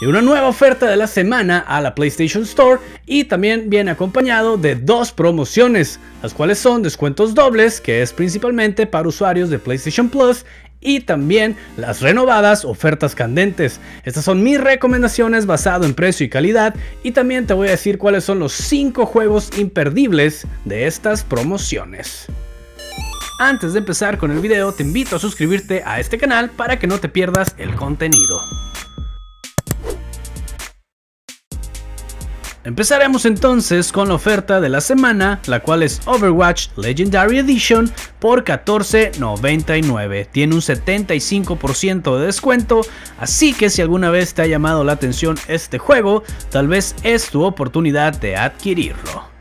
y una nueva oferta de la semana a la PlayStation Store y también viene acompañado de dos promociones, las cuales son descuentos dobles, que es principalmente para usuarios de PlayStation Plus y también las renovadas ofertas candentes. Estas son mis recomendaciones basado en precio y calidad y también te voy a decir cuáles son los 5 juegos imperdibles de estas promociones. Antes de empezar con el video te invito a suscribirte a este canal para que no te pierdas el contenido. Empezaremos entonces con la oferta de la semana, la cual es Overwatch Legendary Edition por $14.99. Tiene un 75% de descuento, así que si alguna vez te ha llamado la atención este juego, tal vez es tu oportunidad de adquirirlo.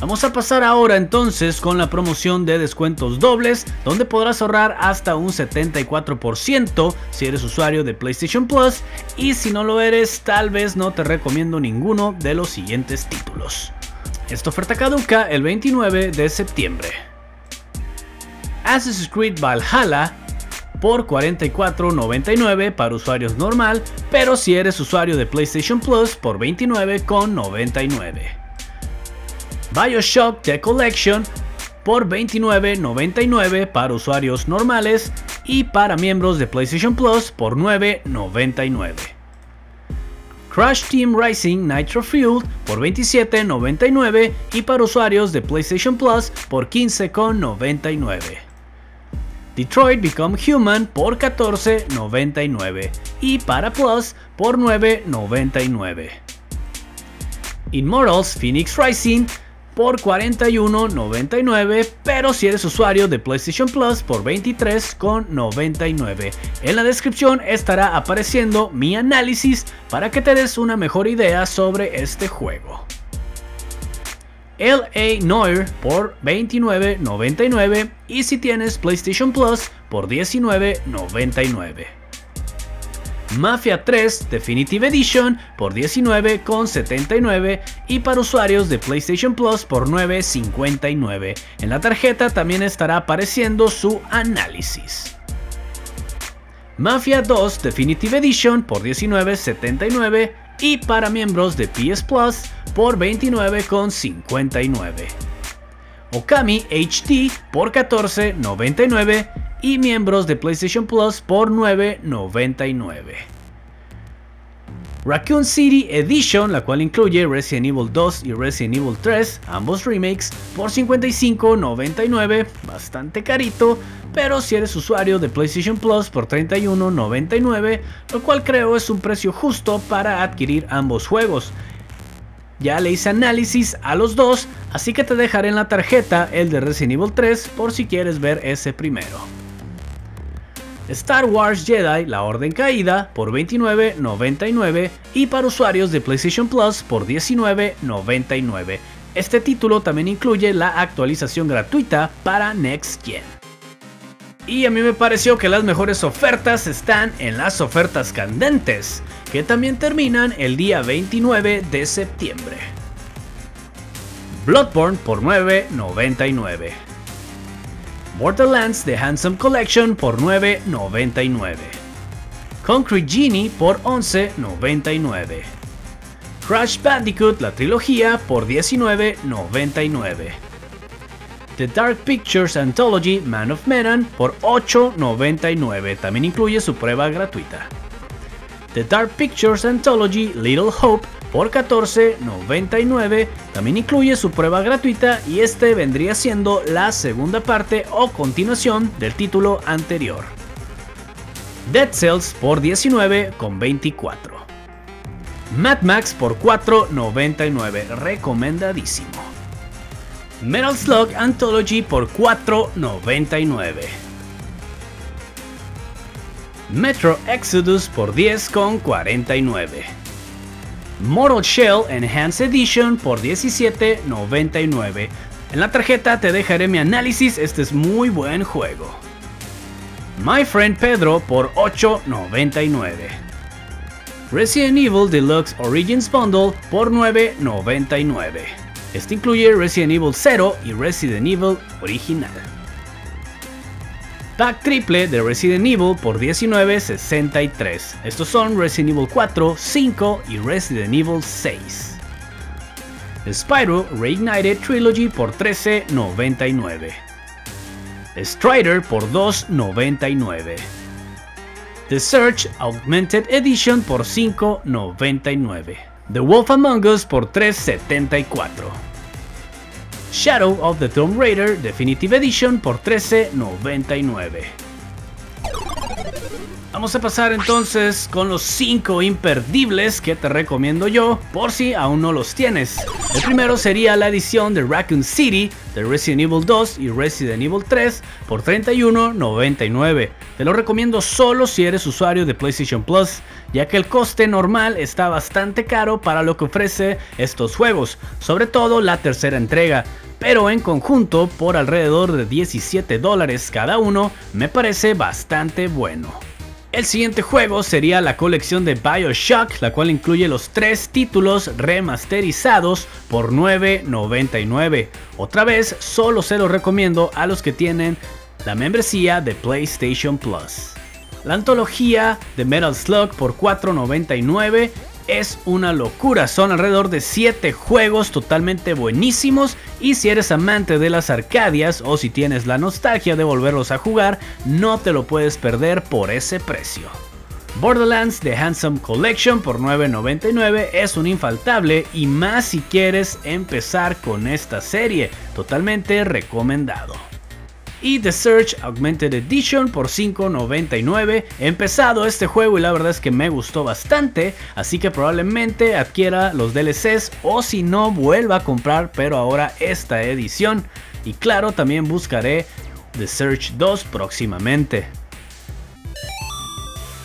Vamos a pasar ahora entonces con la promoción de descuentos dobles, donde podrás ahorrar hasta un 74% si eres usuario de PlayStation Plus y si no lo eres, tal vez no te recomiendo ninguno de los siguientes títulos. Esta oferta caduca el 29 de septiembre. Assassin's Creed Valhalla por $44.99 para usuarios normal, pero si eres usuario de PlayStation Plus por $29.99. Bioshock The Collection por $29.99 para usuarios normales y para miembros de PlayStation Plus por $9.99. Crash Team Racing Nitro Fuel por $27.99 y para usuarios de PlayStation Plus por $15.99. Detroit Become Human por $14.99 y para Plus por $9.99. Immortals Phoenix Rising por $41.99, pero si eres usuario de PlayStation Plus por $23.99. En la descripción estará apareciendo mi análisis para que te des una mejor idea sobre este juego. LA Noir por $29.99 y si tienes PlayStation Plus por $19.99. Mafia 3 Definitive Edition por $19,79 y para usuarios de PlayStation Plus por $9,59. En la tarjeta también estará apareciendo su análisis. Mafia 2 Definitive Edition por $19,79 y para miembros de PS Plus por $29,59. Okami HD por $14.99 y miembros de PlayStation Plus por $9.99. Raccoon City Edition, la cual incluye Resident Evil 2 y Resident Evil 3, ambos remakes, por $55.99, bastante carito, pero si eres usuario de PlayStation Plus por $31.99, lo cual creo es un precio justo para adquirir ambos juegos. Ya le hice análisis a los dos, así que te dejaré en la tarjeta el de Resident Evil 3 por si quieres ver ese primero. Star Wars Jedi La Orden Caída por $29.99 y para usuarios de PlayStation Plus por $19.99. Este título también incluye la actualización gratuita para Next Gen. Y a mí me pareció que las mejores ofertas están en las ofertas candentes, que también terminan el día 29 de septiembre. Bloodborne por $9.99. Borderlands The Handsome Collection por $9.99. Concrete Genie por $11.99. Crash Bandicoot la trilogía por $19.99. The Dark Pictures Anthology Man of Medan por $8.99. También incluye su prueba gratuita. The Dark Pictures Anthology Little Hope por $14.99. También incluye su prueba gratuita y este vendría siendo la segunda parte o continuación del título anterior. Dead Cells por $19.24. Mad Max por $4.99, recomendadísimo. Metal Slug Anthology por $4.99. Metro Exodus por $10.49. Mortal Shell Enhanced Edition por $17.99. En la tarjeta te dejaré mi análisis, este es muy buen juego. My Friend Pedro por $8.99. Resident Evil Deluxe Origins Bundle por $9.99. Este incluye Resident Evil 0 y Resident Evil original. Pack triple de Resident Evil por $19.63. Estos son Resident Evil 4, 5 y Resident Evil 6. Spyro Reignited Trilogy por $13.99. Strider por $2.99. The Search Augmented Edition por $5.99. The Wolf Among Us por $3.74. Shadow of the Tomb Raider Definitive Edition por $13.99. Vamos a pasar entonces con los 5 imperdibles que te recomiendo yo por si aún no los tienes. El primero sería la edición de Raccoon City de Resident Evil 2 y Resident Evil 3 por $31.99. Te lo recomiendo solo si eres usuario de PlayStation Plus, ya que el coste normal está bastante caro para lo que ofrece estos juegos, sobre todo la tercera entrega pero en conjunto por alrededor de 17 dólares cada uno me parece bastante bueno. El siguiente juego sería la colección de Bioshock, la cual incluye los tres títulos remasterizados por $9.99. Otra vez, solo se los recomiendo a los que tienen la membresía de PlayStation Plus. La antología de Metal Slug por $4.99 es una locura. Son alrededor de 7 juegos totalmente buenísimos y si eres amante de las arcadias o si tienes la nostalgia de volverlos a jugar, no te lo puedes perder por ese precio. Borderlands The Handsome Collection por $9.99 es un infaltable y más si quieres empezar con esta serie, totalmente recomendado y The Search Augmented Edition por $5.99. He empezado este juego y la verdad es que me gustó bastante, así que probablemente adquiera los DLCs o si no vuelva a comprar, pero ahora esta edición. Y claro, también buscaré The Search 2 próximamente.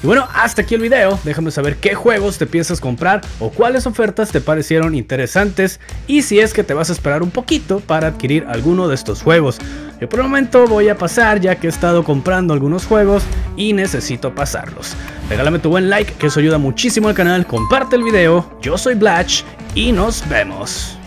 Y bueno, hasta aquí el video. Déjame saber qué juegos te piensas comprar o cuáles ofertas te parecieron interesantes y si es que te vas a esperar un poquito para adquirir alguno de estos juegos. Yo por el momento voy a pasar ya que he estado comprando algunos juegos y necesito pasarlos. Regálame tu buen like que eso ayuda muchísimo al canal, comparte el video, yo soy Blatch y nos vemos.